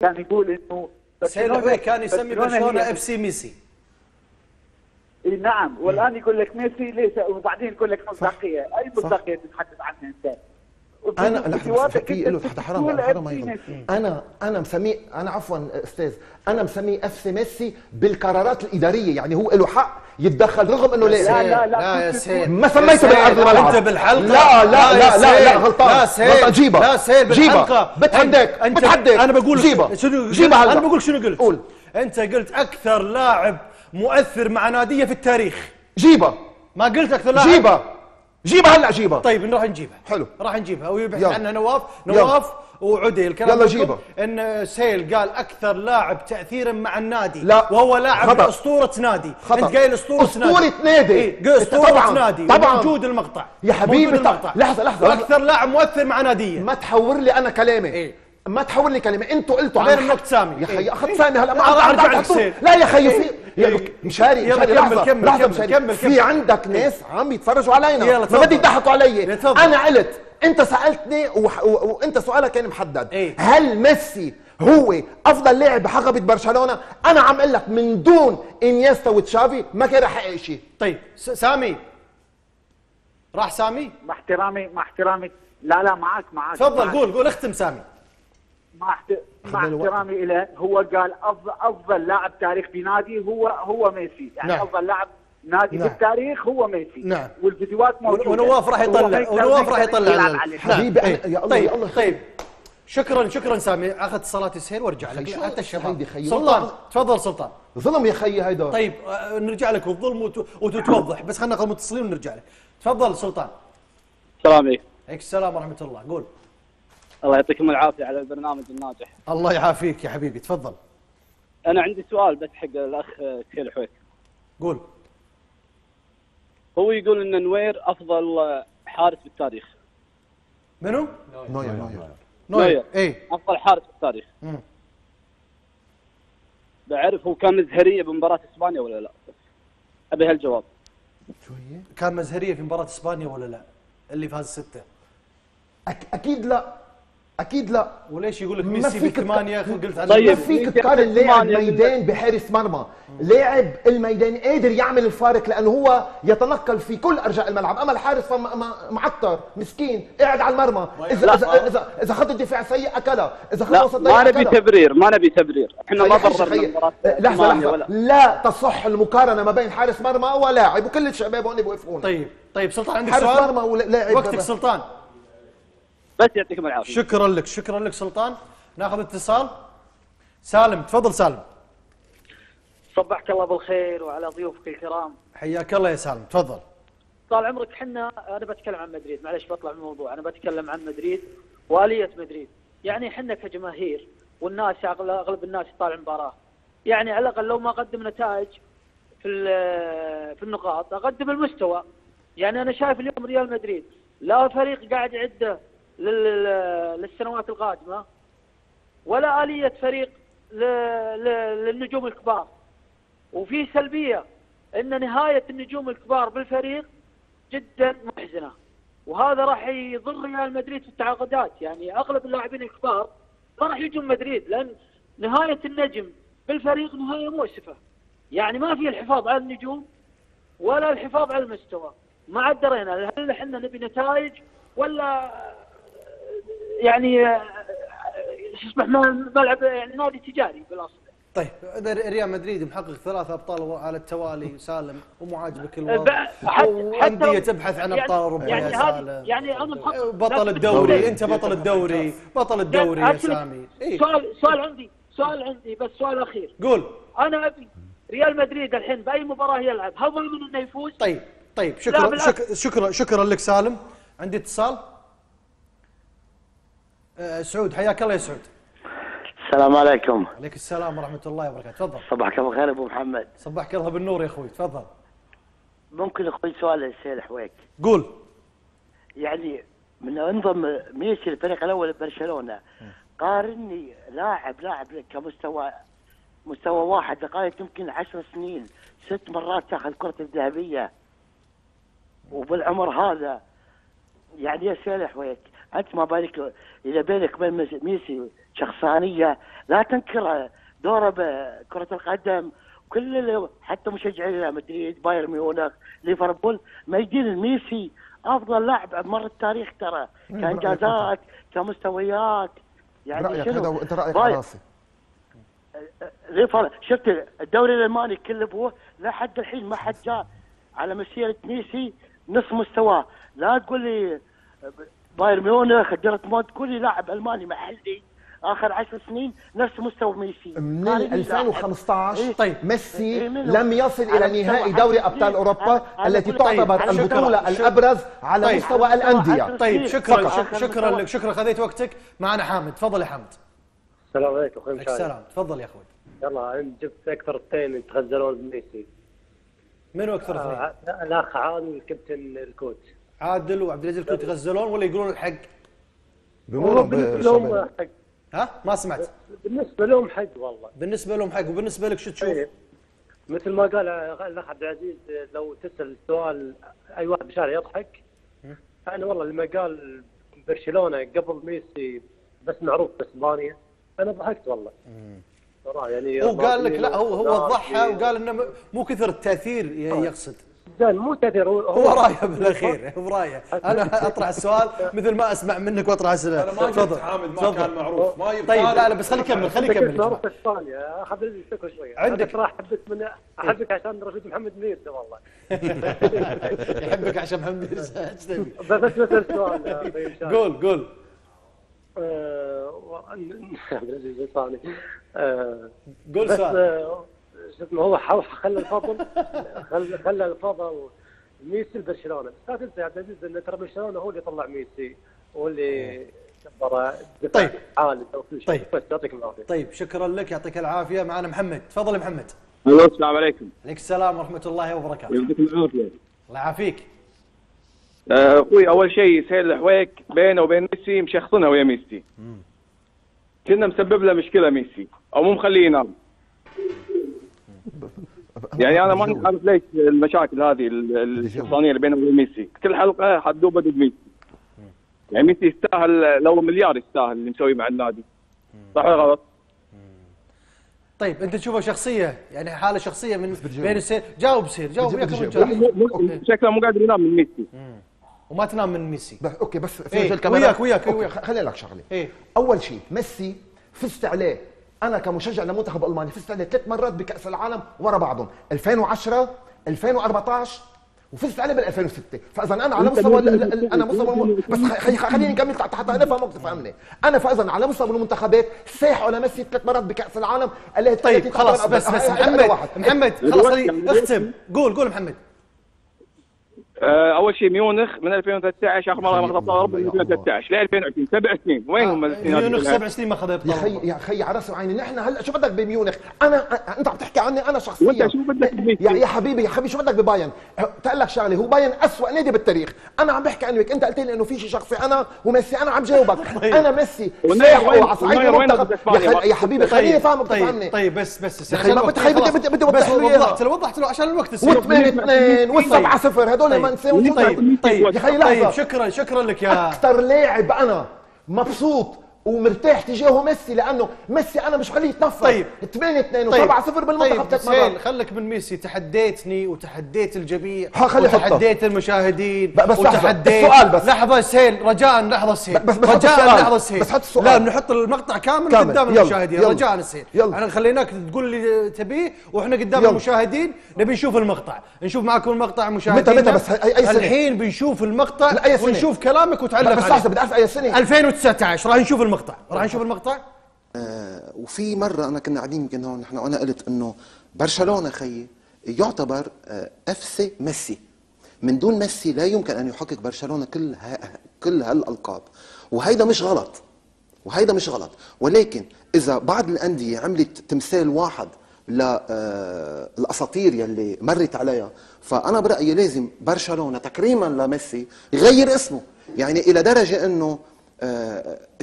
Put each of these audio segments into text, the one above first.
كان يقول إنه برشلونة- حويك كان يسمي برشلونة إف سي ميسي. إيه نعم والآن يقول لك ميسي ليس وبعدين يقول لك مصداقية. أي مصداقية تتحدث عنها أنت؟ أنا لحظه فيديوهاتك في له تحت حرام حرام ما FC يغلط ميسي. أنا أنا مسميه أنا عفوا أستاذ أنا مسميه أف سي ميسي بالقرارات الإدارية. يعني هو له حق يتدخل رغم إنه لا لا لا لا يا سيد. ما سميته بالارض الملعب أنت بالحلقة؟ لا لا لا لا, لا. غلطان. لا سيد. غلطان. جيبها لا سيد بالحلقة. بتحداك أنت- بتحداك. أنا بقول جيبها شنو جيبها أنا بقول شنو قلت؟ قول. أنت قلت أكثر لاعب مؤثر مع نادية في التاريخ. جيبها ما قلت أكثر لاعب؟ جيبها جيبها هلا جيبها طيب نروح نجيبها حلو. راح نجيبها ويبحث. عنها نواف. نواف وعدي الكلام يلا جيبها. إن سيل قال أكثر لاعب تاثيرا مع النادي لا. وهو لاعب خطأ. أسطورة نادي خطأ. انت قايل أسطورة نادي أسطورة نادي. إيه قايل أسطورة طبعاً. نادي طبعاً. موجود المقطع يا حبيبي المقطع لحظة- لحظة. وأكثر لاعب مؤثر مع ناديه ما تحور لي أنا كلامي إيه. ما تحور لي كلامي أنتوا قلتوا غير عن الوقت سامي. يا خي إيه. أخذ سامي هلا ما أرجع لك. لا يا خي إيه. بك- مشاري يلا مشاري كمل، لحظة كمل، لحظة كمل، مشاري. كمل، في كمل. عندك ناس عم يتفرجوا علينا يلا، ما تفضل. بدي يضحكوا علي. أنا قلت أنت سألتني وأنت سؤالك كان محدد إيه. هل ميسي هو أفضل لاعب بحقبه برشلونة أنا عم أقول لك من دون إنيستا وتشافي ما كان رح يحقق شيء طيب سامي راح سامي مع احترامي مع احترامي لا لا معك معك تفضل. قول قول اختم سامي مع. مع. احترامي له هو قال افضل أفضل لاعب تاريخ في نادي هو هو ميسي يعني نعم. أفضل لاعب نادي نعم. في التاريخ هو ميسي نعم. والفيديوهات موجودة ونواف راح يطلع ونواف راح يطلع. نعم. حبيبي، إيه. يا الله، طيب يا الله. طيب شكرا شكرا سامي أخذ اتصالات السير وارجع لك خي حتى الشباب خي؟ سلطان تفضل سلطان ظلم يا خيي هيدا طيب آه، نرجع لك والظلم وت- وتتوضح بس خلينا ناخذ متصلين ونرجع لك تفضل سلطان السلام عليكم عليك السلام ورحمة الله قول الله يعطيكم العافية على البرنامج الناجح. الله يعافيك يا حبيبي تفضل. أنا عندي سؤال بس حق الأخ سهيل حويك قول. هو يقول إن نوير أفضل حارس في التاريخ. منو؟ نوير. نوير. نوير. اي أفضل حارس في التاريخ. مم. بعرف هو كان مزهرية بمباراه إسبانيا ولا لا؟ أبي هالجواب. شو هي؟ كان مزهرية في مباراة إسبانيا ولا لا؟ اللي فاز ستة. أك- أكيد لا. أكيد لا. وليش يقول لك ميسي بالثمانيه قلت على طيب. ما فيك تقارن لاعب ميدان بحارس مرمى لاعب الميدان قادر يعمل الفارق لأنه هو يتنقل في كل أرجاء الملعب. أما الحارس فمعطر مسكين قاعد على المرمى. اذا لا، اذا إذا, إذا خط الدفاع سيء اكلها إذا خط لا. وسط ما نبي. تبرير ما نبي تبرير. إحنا ما مباراه لحظة لحظة. ولا. لا تصح المقارنة ما بين حارس مرمى ولاعب وكل الشباب هون بيوافقون طيب طيب سلطان عندك حارس سؤال؟ مرمى ولاعب وقتك سلطان. بس يعطيكم العافية. شكرا لك شكرا لك سلطان. ناخذ اتصال. سالم تفضل سالم. صبحك الله بالخير وعلى ضيوفك الكرام. حياك الله يا سالم تفضل. طال عمرك حنا أنا بتكلم عن مدريد معلش بطلع من الموضوع أنا بتكلم عن مدريد وآلية مدريد. يعني حنا كجماهير والناس أغلب الناس يطالع المباراه يعني على الأقل لو ما قدم نتائج في ال- في النقاط أقدم المستوى. يعني أنا شايف اليوم ريال مدريد لا فريق قاعد يعده. للسنوات القادمة ولا آلية فريق للنجوم الكبار. وفي سلبية إن نهاية النجوم الكبار بالفريق جدا محزنة. وهذا راح يضر ريال مدريد في التعاقدات. يعني أغلب اللاعبين الكبار ما راح يجون مدريد لأن نهاية النجم بالفريق نهاية مؤسفة. يعني ما في الحفاظ على النجوم ولا الحفاظ على المستوى. ما عاد درينا هل إحنا نبي نتائج ولا يعني آه، شو اسمه إحنا ملعب يعني نادي تجاري بالأصل. طيب ريال مدريد محقق ثلاث أبطال على التوالي سالم ومو عاجبك ب- الوضع وأندية تبحث عن يعني- أبطال اوروبا يعني يا سالم. يعني أنا محقق بطل لا، الدوري. أنت بطل الدوري. بطل الدوري يا سامي. إيه؟ سؤال سؤال عندي سؤال عندي بس سؤال أخير. قول. أنا أبي ريال مدريد الحين بأي مباراة يلعب؟ هل ضامن إنه يفوز؟ طيب طيب شكرا شكرا شكرا لك سالم. عندي اتصال؟ آه سعود حياك الله يا سعود. السلام عليكم. عليك السلام ورحمة الله وبركاته. تفضل. صباحك الله خير أبو محمد. صبحك الله بالنور يا أخوي تفضل. ممكن أخوي سؤال للسيد حويك؟ قول. يعني من انضم ميسي الفريق الأول ببرشلونه قارني لاعب لاعب كمستوى مستوى واحد دقائق يمكن عشر سنين ست مرات تأخذ كرة الذهبية. وبالعمر هذا يعني يا سيد حويك أنت ما بالك إذا بينك وبين ميسي شخصانية لا تنكر دوره بكره القدم. كل اللي حتى مشجعي ريال مدريد بايرن ميونخ ليفربول ميدين ميسي أفضل لاعب مر التاريخ ترى. كانجازات كمستويات يعني برأيك شنو؟ هذا وانت رأيك راسي ليفر شفت الدوري الألماني كله ابوه لحد الحين ما حد جاء. على مسيرة ميسي نص مستواه. لا تقول لي بايرن ميونخ دورتموند لي لاعب ألماني محلي آخر عشر سنين نفس مستوى ميسي من ثاني لاعب. 2015 إيه؟ طيب. ميسي إيه؟ لم يصل إلى نهائي دوري أبطال. أوروبا التي كل- تعتبر طيب، البطولة شكراً. الأبرز على طيب. مستوى الأندية طيب. شكرا فقط. شك- شكرا لك شكرا خذيت وقتك معنا حامد تفضل يا حامد السلام عليكم أخوي مشاهد السلام تفضل يا أخوي يلا جبت أكثر اثنين يتغزلون بميسي منو أكثر اثنين؟ آه، الأخ عادل والكابتن الكوت عادل وعبد العزيز كنت يغزلون ولا يقولون الحق؟ بيقولوا بالنسبة. لهم حق. ها؟ ما سمعت. بالنسبة لهم حق والله. بالنسبة لهم حق وبالنسبة لك شو تشوف؟ إيه. مثل ما قال الأخ عبد العزيز لو تسأل سؤال أي واحد بالشارع يضحك. أنا والله لما قال برشلونة قبل ميسي بس معروف بإسبانيا أنا ضحكت والله. صراحة يعني هو قال لك لا هو هو وضحها في- وقال إنه مو كثر التأثير يقصد. قال مو هو هو رايه بالاخير هو رايه. أنا أطرح السؤال مثل ما أسمع منك وأطرح اسئله أنا ما تفضل. حامد ما. كان معروف. ما يبغى طيب. لا لا بس خليه يكمل خليه انت يكمل. كنت يا معروف جماعة. في اسبانيا أخذ لي سكر شوية عندك- راح أحبك من أحبك عشان رشيد محمد منير ده والله. يحبك عشان محمد تبي؟ بس بس بس السؤال. قول قول. وأن- عبد العزيز لساني آه، قول سؤال. شو اسمه هو حو- خلى الفضل خلى خلى الفضل ميسي لبرشلونة. بس لا تنسى يا عبد العزيز إن ترى برشلونة هو اللي طلع ميسي هو اللي كبره دفاع طيب. عالي. طيب. يعطيك العافية. طيب شكرا لك يعطيك العافية. معنا محمد. تفضل يا محمد. ألو السلام عليكم. عليك السلام ورحمة الله وبركاته. يعطيكم العافية. الله يعافيك. آه، أخوي أول شيء سهيل الحويك بينه وبين ميسي مشخصنها ويا ميسي. كنا مسبب له مشكلة ميسي أو مو مخليه ينام. يعني أنا ما عارف ليش المشاكل هذه ال- ال- الشخصانيه اللي بينه وبين ميسي كل حلقة حدوبه ضد ميسي. يعني ميسي يستاهل لو مليار يستاهل اللي مسويه مع النادي. صح ولا غلط؟ طيب أنت تشوفه شخصية يعني حالة شخصية من بين السير جاوب سير جاوب وياك شكله مو قادر ينام من ميسي. وما تنام من ميسي. بس okay بس في إيه، الكاميرا. وياك- وياك- وياك. خليني لك شغلة. إيه. أول شيء ميسي فزت عليه أنا كمشجع لمنتخب ألمانيا فزت عليه ثلاث مرات بكأس العالم ورا بعضهم. 2010 2014 وفزت عليه بال 2006 فإذا أنا على مستوى أنا مستوى الم- بس خ- خ- خليني نكمل حتى حتى أنا افهمك تفهمني أنا فإذا على مستوى المنتخبات ساحوا على ميسي ثلاث مرات بكأس العالم اللي طيب 30 خلاص. بس بس محمد. محمد خلاص اختم. قول قول محمد. أول شيء ميونخ من 2013 اخر مره اخذ ابطال اوروبا من يا الله. 2013 ل 2020 سبع سنين. وينهم السنين هذه ميونخ؟ سبع سنين ما اخذ يا ابطال خي أوروبا. يا خي على راسي وعيني نحن هلا شو بدك بميونخ؟ أنا أنت عم تحكي عني أنا شخصيا. وأنت شو بدك؟ يا يا حبيبي يا حبيبي شو بدك بباين؟ تقول لك شغلة هو باين اسوء نادي بالتاريخ. أنا عم بحكي عنك أنت قلت لي إنه في شيء شخصي أنا وميسي. أنا عم جاوبك. أنا ميسي. وين- على صعيد وين المنتخب يا. يا حبيبي خليني طيب أفهمك طيب تفهمني طيب بس بس يا ما بدي- بدي- بدي- له. وضحت له عشان الوقت يصير 8 2 وال7 0 هدول طيب. ما نساوي طيب؟ طيب؟ يا طيب شكرا شكرا لك يا أكثر لاعب أنا مبسوط ومرتاح تجاهه ميسي لأنه ميسي أنا مش خليه يتنفر طيب. 8 2 طيب. و7 0 بالمنتخب طيب ثلاث مرات خليك من ميسي تحديتني وتحديت الجميع. وتحديت المشاهدين بس لحظة، وتحديت السؤال بس. لحظة سهيل رجاء لحظة سهيل بس- بس رجاء. لحظة سهيل بس حط السؤال. لا نحط المقطع كامل, كامل. قدام يلا، المشاهدين يلا. رجاء سهيل. إحنا خليناك تقول اللي تبيه وإحنا قدام يلا. المشاهدين نبي نشوف المقطع نشوف معكم المقطع مشاهدينا متى بس؟ أي- أي سنة؟ الحين بنشوف المقطع؟ ونشوف كلامك وتعلق بس عليه لحظه بدي اعرف اي سنه 2019 راح نشوف المقطع راح نشوف المقطع. وفي مرة أنا كنا قاعدين يمكن هون نحن وأنا قلت إنه برشلونة خيي يعتبر آه، أفسي ميسي. من دون ميسي لا يمكن أن يحقق برشلونة كل ها كل هالألقاب. وهيدا مش غلط. وهيدا مش غلط. ولكن إذا بعض الأندية عملت تمثال واحد للأساطير يلي مرت عليها فأنا برأيي لازم برشلونة تكريما لميسي يغير اسمه. يعني إلى درجة إنه آه،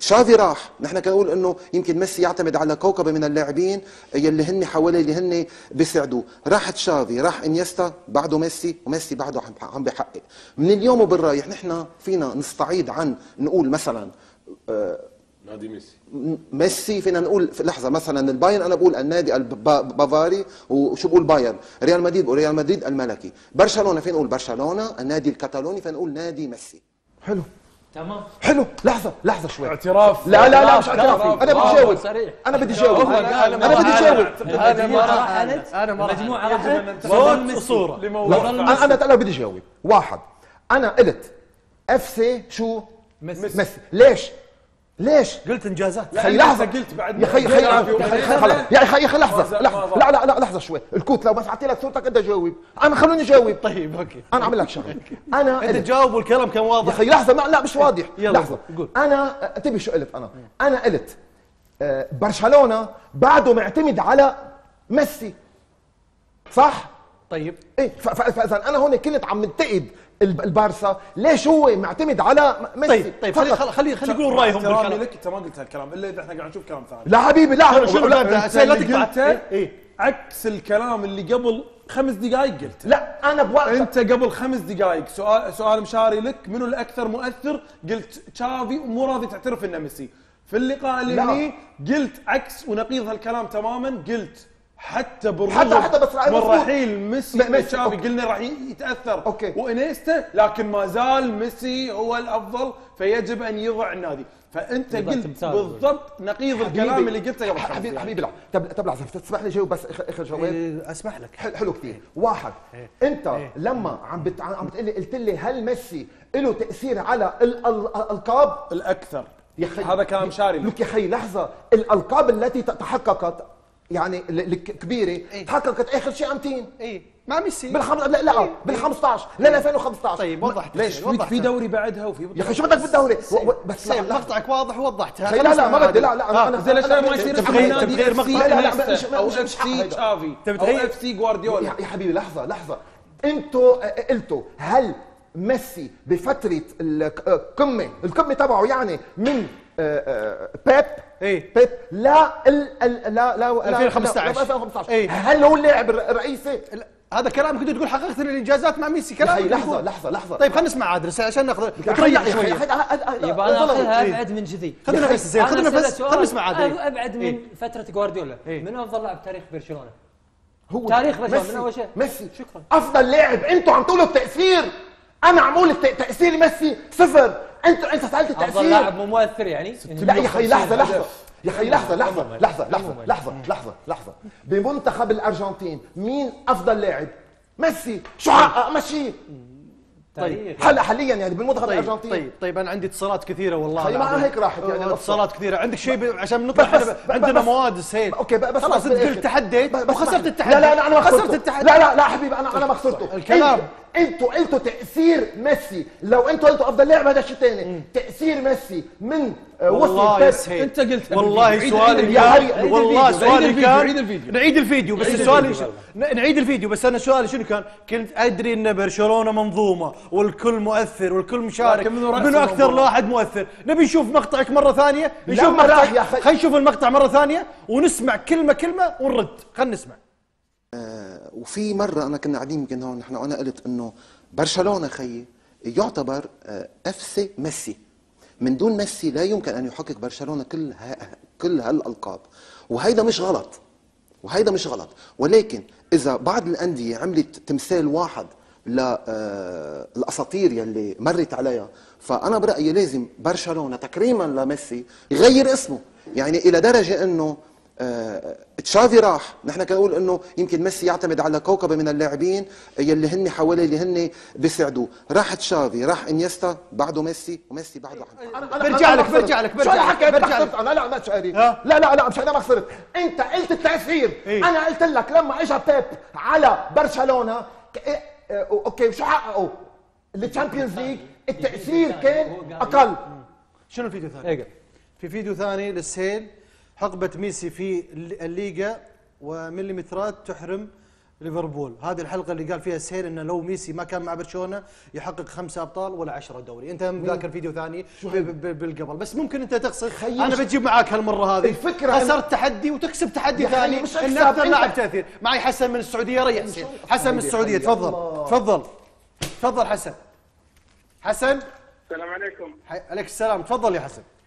تشافي راح. نحن كنقول إنه يمكن ميسي يعتمد على كوكبه من اللاعبين يلي هن حواليه اللي هن بيساعدوه. راح تشافي راح إنيستا بعده ميسي وميسي بعده عم- عم بيحقق من اليوم وبالرايح نحن فينا نستعيد عن نقول مثلا آه، نادي ميسي. ميسي فينا نقول في لحظة مثلا البايرن أنا بقول النادي البافاري وشو بقول بايرن؟ ريال مدريد بقول ريال مدريد الملكي. برشلونة فين نقول برشلونة؟ النادي الكتالوني فين نقول نادي ميسي. حلو. تمام. حلو لحظة لحظة شوي. اعتراف. لا لا لا مش اعتراف أنا بدي أجاوب. أنا بدي أجاوب. أنا بدي أجاوب. ما راحت أنا ما راحت صوت وصوره أنا أنا أنا بدي أجاوب. واحد. أنا قلت FC شو؟ ميسي. ميسي. ليش؟ ليش؟ قلت إنجازات. خي لا، لحظة. قلت بعد يا خي خي خي- خي- يا خي خي لحظة لحظة. لا لا لا لحظة شوي. ال quote لو بس اعطي لك صورتك أنت جاوب. أنا خلوني جاوب. طيب أوكي. أنا أعمل لك شغله أنا أنت تجاوب والكلام كان يا واضح أخي لحظة ما لا مش واضح. يلا لحظة. قول. أنا انتبه شو قلت أنا؟ أنا قلت آه، برشلونة بعده معتمد على ميسي. صح؟ طيب. إيه فإذا أنا هون كنت عم ننتقد الب- البارسا. ليش هو معتمد على م- ميسي؟ طيب طيب خلي. خلي خلي يقولوا رأيهم بالكلام. لك انت ما قلت هالكلام. إلا إذا إحنا قاعد نشوف كلام ثاني. لا حبيبي لا. شنو لا, تقطع. قلته إيه؟ إيه؟ عكس الكلام اللي قبل خمس دقائق قلته. لا أنا بوقت أنت قبل خمس دقائق سؤال سؤال مشاري لك منو الأكثر مؤثر؟ قلت تشافي ومو راضي تعترف إنه ميسي. في اللقاء اللي. هني قلت عكس ونقيض هالكلام تماما قلت حتى بالرغم حتى- حتى بس من. رحيل ميسي م- ميسي، تشافي okay. قلنا راح يتأثر okay. وإنيستا لكن ما زال ميسي هو الأفضل فيجب أن يضع النادي فأنت قلت. بالضبط نقيض حبيبي. الكلام اللي قلته قبل حبيبي دقائق. حبيبي لا طب طب لحظة تسمح لي جاوب بس اخر اخر جواب إيه، أسمح لك حلو حلو كثير واحد أنت لما عم بت... عم بتقول لي قلت لي هل ميسي له تأثير على ال- ال- الألقاب الأكثر يا خي هذا كلام مشاري لك. يا خي لحظة الألقاب التي تحققت يعني ال- الكبيره تحققت آخر شيء امتين اي مع ميسي بالخم... لا لا بال 15 لين 2015 طيب وضحت ليش؟ في, وضحت. في دوري بعدها وفي يا أخي شو بدك بالدوري؟ و- و- بس لا سيف لا. مقطعك واضح ووضحتها لا لا ما بدي لا لا. أنا زين عشان ما يصير؟ تبغير اف مقطع. أو مش- اف مش حق سي. تشافي. أو تبغير- إف سي جوارديولا. يا حبيبي لحظة لحظة. أنتوا قلتوا هل ميسي بفترة القمة القمة تبعه يعني من بيب إيه. بيب لا ال ال لا لا لا- 2015. لا 2015 إيه. هل هو اللاعب الر- الرئيسي؟ هذا كلام كنت تقول حققت الإنجازات مع ميسي كلام كنت لحظة تقول. لحظة لحظة طيب خلينا نسمع عادل عشان ناخذ نريح شوية يا أخي- يبقى أنا أخذها إيه. ابعد من جذي خلينا بس زين بس سؤال خلينا نسمع عادل أبعد من إيه. فترة جوارديولا إيه. من أفضل لاعب تاريخ برشلونة هو تاريخ برشلونة ميسي من أول شيء. ميسي شكراً. أفضل لاعب أنتوا عم تقولوا التأثير أنا عم أقول الت- تاثير ميسي صفر انت أنت سألت أفضل التأثير. لاعب مو مؤثر يعني لا يا أخي لحظة لحظة. يا أخي لحظة لحظة عموماً. لحظه لحظة عموماً. لحظة لحظة لحظة. بمنتخب الأرجنتين مين أفضل لاعب؟ ميسي شو حقق مشي تاريخ هلا حاليا يعني بالمنتخب طيب الارجنتيني طيب طيب أنا عندي اتصالات كثيرة والله خلي معها العظيم. هيك راحت يعني آه،. اتصالات كثيرة. عندك شيء ب- عشان نطلع بس- بس- عندنا بس- مواد سهيل أوكي بس خلاص انت. قلت تحديت وخسرت التحدي. لا لا أنا ما خسرت التحدي. لا لا لا حبيبي أنا أنا ما خسرته. الكلام. أنتوا أنتوا قلتوا تأثير ميسي لو أنتوا قلتوا أفضل لاعب هذا شيء ثاني تأثير ميسي من وصل والله أنت قلت والله سؤالي كان والله. سؤالي كان الفيديو. عيد الفيديو. نعيد الفيديو بس سؤالي. ن- نعيد الفيديو بس أنا سؤالي شنو كان؟ كنت أدري إن برشلونة منظومة والكل مؤثر والكل مشارك منو أكثر؟ واحد مؤثر نبي نشوف مقطعك مرة ثانية نشوف مقطعك. خلينا نشوف المقطع مرة ثانية ونسمع كلمه كلمة ونرد خلينا نسمع وفي مرة أنا كنا قاعدين يمكن هون نحن وأنا قلت إنه برشلونة خيي يعتبر FC ميسي. من دون ميسي لا يمكن أن يحقق برشلونة كل ها كل هالألقاب. وهيدا مش غلط. وهيدا مش غلط. ولكن إذا بعض الأندية عملت تمثال واحد للاساطير يلي مرت عليها فأنا برأيي لازم برشلونة تكريما لميسي يغير اسمه. يعني إلى درجة إنه آه، تشافي راح نحن كنقول إنه يمكن ميسي يعتمد على كوكبة من اللاعبين يلي هن حواليه اللي هن بيساعدوه راح تشافي راح إنيستا بعده ميسي وميسي بعده. أنا- برجع لك-. برجع لك- شو برجع لك- الحكي برجع برجع لك. أنا لا ما شاري ها؟ لا لا لا مش أنا ما خسرت أنت قلت التأثير إيه. أنا قلت لك لما اجى بيب على برشلونة ك- إيه، إيه، okay شو حققوا ال Champions League التأثير كان أقل شنو الفيديو الثاني؟ في فيديو ثاني لسهيل حقبة ميسي في الل- الليغا ومليمترات تحرم ليفربول. هذه الحلقة اللي قال فيها سهيل انه لو ميسي ما كان مع برشلونة يحقق خمسة أبطال ولا عشرة دوري. انت مذاكر فيديو ثاني بالقبل. بس ممكن انت تقصد أنا بجيب معاك هالمرة هذه. الفكرة خسرت تحدي وتكسب تحدي ثاني. إن أكثر أنت- لاعب تأثير. معي حسن من السعودية. ريح حسن من السعودية. تفضل. تفضل. تفضل حسن. حسن؟ السلام عليكم. عليك السلام. تفضل يا حسن.